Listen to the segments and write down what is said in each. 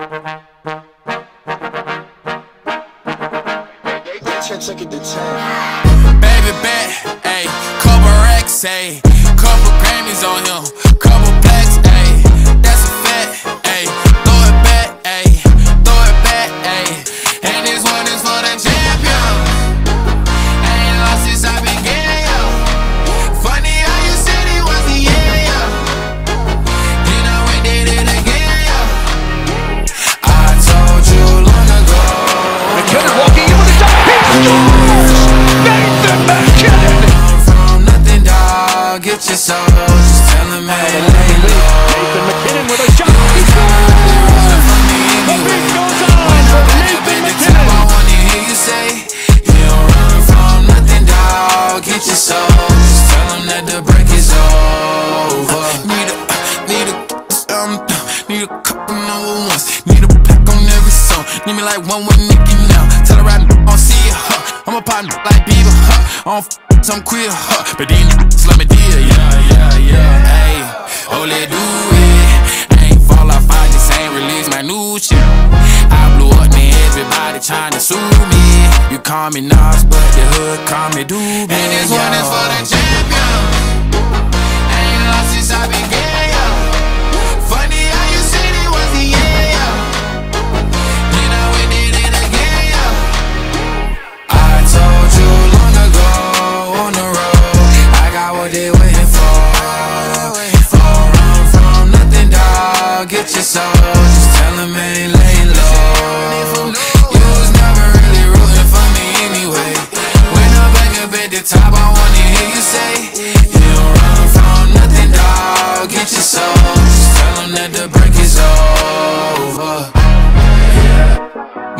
Baby bet, ayy, couple racks, ayy, couple Grammys on him, Just tell him, hey, lay low. Nathan MacKinnon with a shot. He scores. The beat goes on for Nathan MacKinnon. I wanna hear you say, you don't run from nothing, dog. Get your soul. Just tell him that the break is over. Need a, need a, um, need a couple number ones. Need a pack on every song. Need me like one with Nicki now. Tell her I don't see ya, huh. I'm a partner like Bieber, huh. I don't some queer, huh. But these niggas let me deal, yeah, yeah, yeah. Hey, oh, let do it. I ain't fall off, I just ain't release my new shit. I blew up, man, everybody trying to sue me. You call me Nas, but the hood call me Doobie. And this one is for the champion. Ain't lost since I began,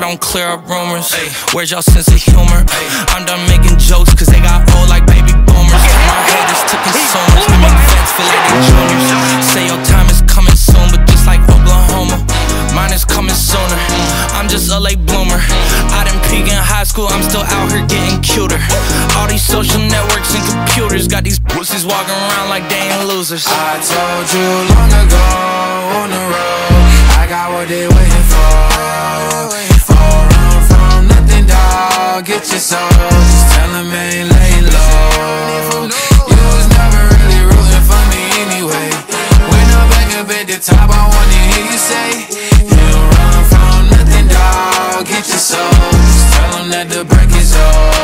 I don't clear up rumors. Where's y'all sense of humor? I'm done making jokes, cause they got old like baby boomers. My haters to consumers. They make fans feel like they juniors. Say your time is coming soon, but just like Oklahoma, mine is coming sooner. I'm just a late bloomer. I didn't peak in high school, I'm still out here getting cuter. All these social networks and computers got these pussies walking around like they ain't losers. I told you long ago on the road, I got what they waiting up at the top, I wanna hear you say You don't run from nothing, dog. get your souls Tell them that the break is over